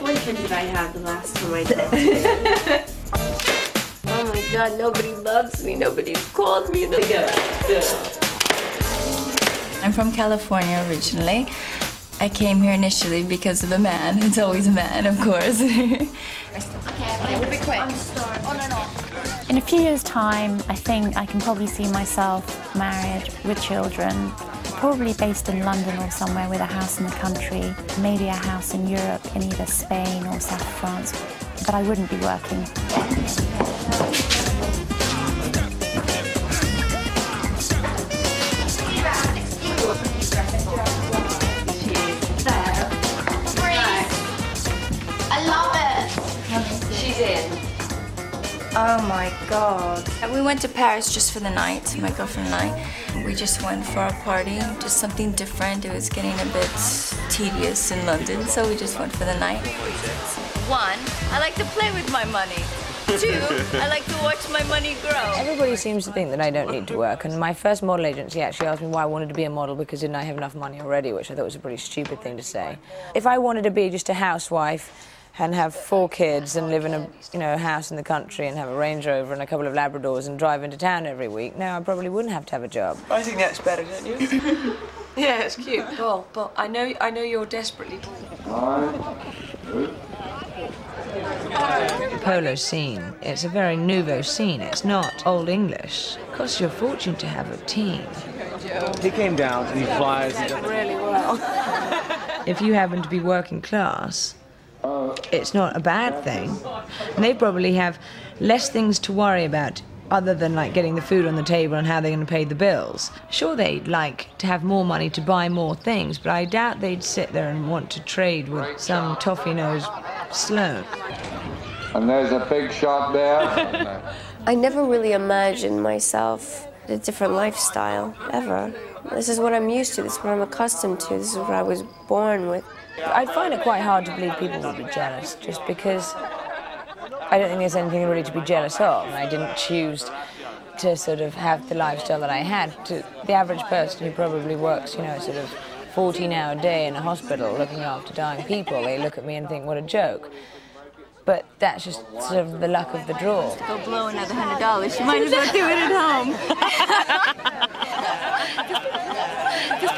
boyfriend did I have the last time I talked? oh my god, nobody loves me. Nobody's called me. Nobody... I'm from California originally. I came here initially because of a man. It's always a man, of course. okay, we'll be quick. Oh, In a few years' time, I think I can probably see myself married with children, probably based in London or somewhere with a house in the country, maybe a house in Europe in either Spain or South France, but I wouldn't be working. Oh my god. We went to Paris just for the night, my girlfriend and I. We just went for a party, just something different. It was getting a bit tedious in London, so we just went for the night. One, I like to play with my money. Two, I like to watch my money grow. Everybody seems to think that I don't need to work, and my first model agency actually asked me why I wanted to be a model because didn't I have enough money already, which I thought was a pretty stupid thing to say. If I wanted to be just a housewife and have four kids and live in a you know house in the country and have a Range Rover and a couple of Labradors and drive into town every week, no, I probably wouldn't have to have a job. I think that's better, don't you? yeah, it's cute. Well, but I know, I know you're desperately. Polo scene. It's a very nouveau scene. It's not old English. It costs you a fortune to have a team. He came down and he flies. He does really well. if you happen to be working class, it's not a bad thing. And they probably have less things to worry about other than like getting the food on the table and how they're going to pay the bills. Sure, they'd like to have more money to buy more things, but I doubt they'd sit there and want to trade with some toffee-nosed Sloane. And there's a big shot there. I never really imagined myself a different lifestyle, ever. This is what I'm used to, this is what I'm accustomed to, this is what I was born with. I'd find it quite hard to believe people would be jealous, just because I don't think there's anything really to be jealous of. I didn't choose to sort of have the lifestyle that I had. To the average person who probably works, you know, sort of 14-hour day in a hospital looking after dying people, they look at me and think, what a joke. But that's just sort of the luck of the draw. Go blow another hundred dollars. You might as well do it at home.